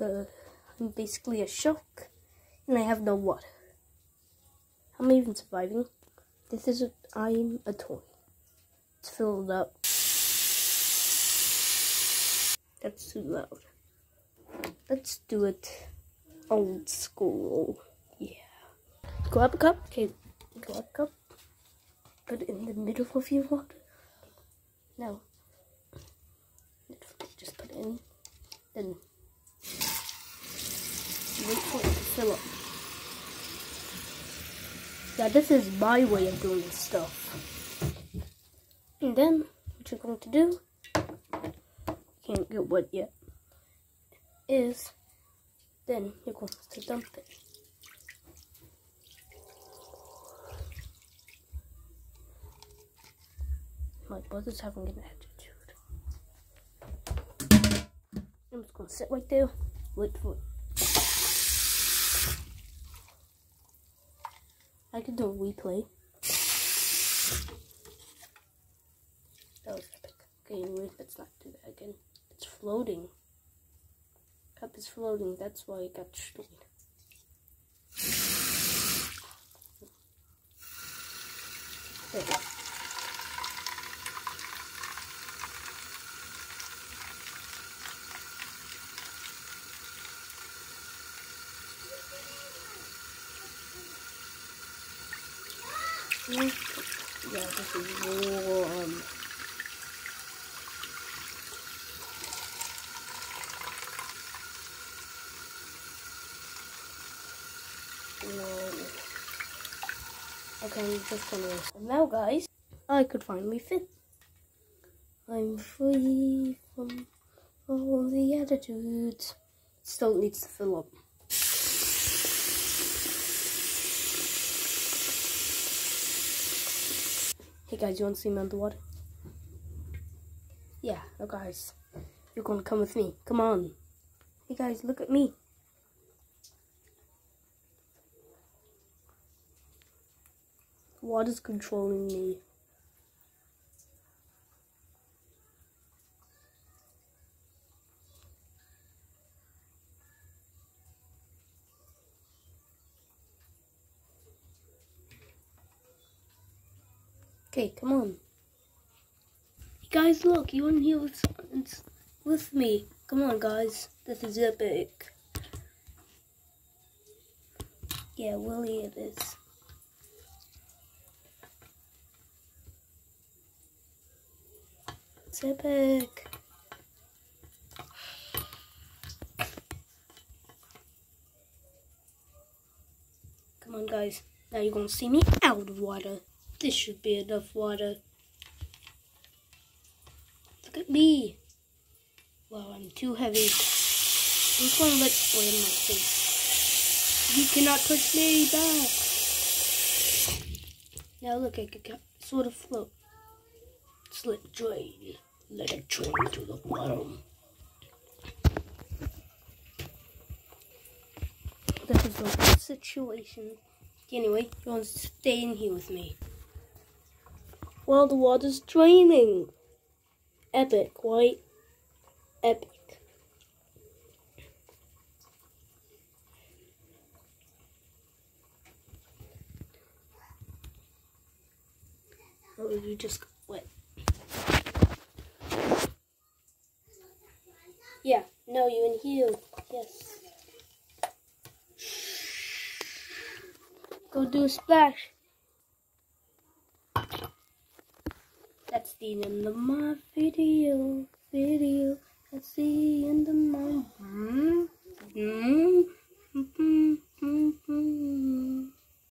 Uh, I'm basically a shark, and I have no water. How am I even surviving? This is a, I'm a toy. It's filled up. That's too loud. Let's do it old school. Yeah. Grab a cup. Okay, grab a cup. Put it in the middle of your water. Now, just put it in. Then wait for it to fill up. Yeah, this is my way of doing stuff. And then, what you're going to do, can't get wet yet, is then you're going to dump it. My brother's having an attitude. I'm just gonna sit right there, wait for it. I can do a replay. That was epic. Okay, anyway, let's not do that again. It's floating. Cup is floating, that's why it got destroyed. There. Yeah, this is warm. Whoa. Okay, I'm just gonna. And now, guys, I could finally fit. I'm free from all the attitudes. Still needs to fill up. Hey guys, you want to see me underwater? Yeah, no guys. You're gonna come with me. Come on. Hey guys, look at me. Water's controlling me. Okay, come on. You guys, look, you in here with, with me. Come on, guys. This is epic. Yeah, Willie it is. It's epic. Come on, guys. Now you're to see me out of water. This should be enough water. Look at me. Wow, I'm too heavy. I'm just gonna let spray in my face. You cannot push me back. Now look, I can sort of float. Just let drain. Let it drain to the bottom. This is a situation. Anyway, you want to stay in here with me while the water's draining. Epic, right? Epic. Oh, you just got wet. Yeah, no, you in here. Yes. Go do a splash. That's the end of my video,